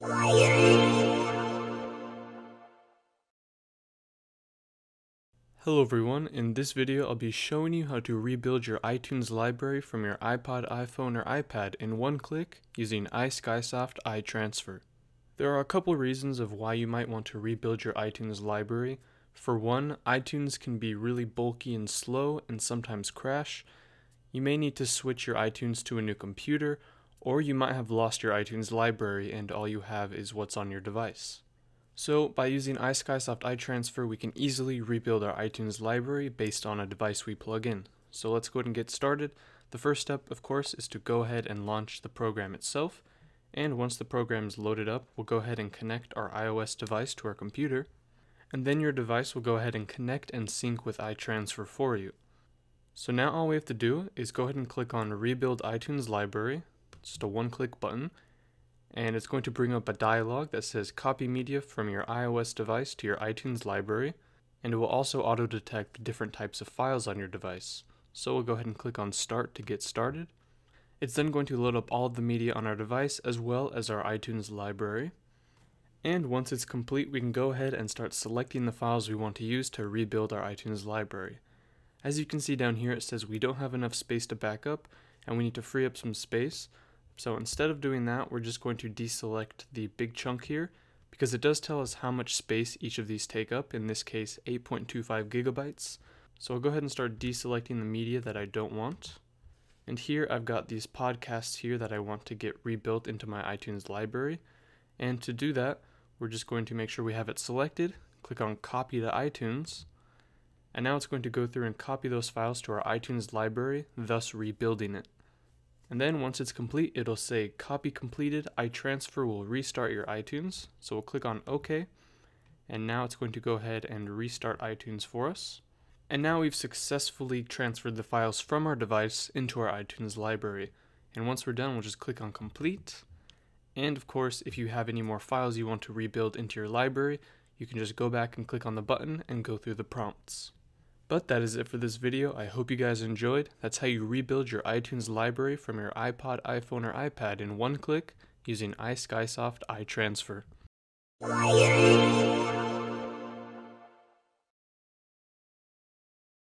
Hello everyone, in this video I'll be showing you how to rebuild your iTunes library from your iPod, iPhone, or iPad in one click using iSkysoft iTransfer. There are a couple reasons of why you might want to rebuild your iTunes library. For one, iTunes can be really bulky and slow and sometimes crash. You may need to switch your iTunes to a new computer, or you might have lost your iTunes library and all you have is what's on your device. So by using iSkysoft iTransfer, we can easily rebuild our iTunes library based on a device we plug in. So let's go ahead and get started. The first step, of course, is to go ahead and launch the program itself. And once the program is loaded up, we'll go ahead and connect our iOS device to our computer. And then your device will go ahead and connect and sync with iTransfer for you. So now all we have to do is go ahead and click on Rebuild iTunes Library, just a one click button, and it's going to bring up a dialog that says copy media from your iOS device to your iTunes library, and it will also auto detect different types of files on your device. So we'll go ahead and click on start to get started. It's then going to load up all of the media on our device as well as our iTunes library. And once it's complete, we can go ahead and start selecting the files we want to use to rebuild our iTunes library. As you can see down here, it says we don't have enough space to back up and we need to free up some space. So instead of doing that, we're just going to deselect the big chunk here because it does tell us how much space each of these take up, in this case 8.25 gigabytes. So I'll go ahead and start deselecting the media that I don't want. And here I've got these podcasts here that I want to get rebuilt into my iTunes library. And to do that, we're just going to make sure we have it selected, click on copy to iTunes, and now it's going to go through and copy those files to our iTunes library, thus rebuilding it. And then once it's complete, it'll say copy completed, iTransfer will restart your iTunes. So we'll click on OK. And now it's going to go ahead and restart iTunes for us. And now we've successfully transferred the files from our device into our iTunes library. And once we're done, we'll just click on complete. And of course, if you have any more files you want to rebuild into your library, you can just go back and click on the button and go through the prompts. But that is it for this video. I hope you guys enjoyed. That's how you rebuild your iTunes library from your iPod, iPhone, or iPad in one click using iSkysoft iTransfer.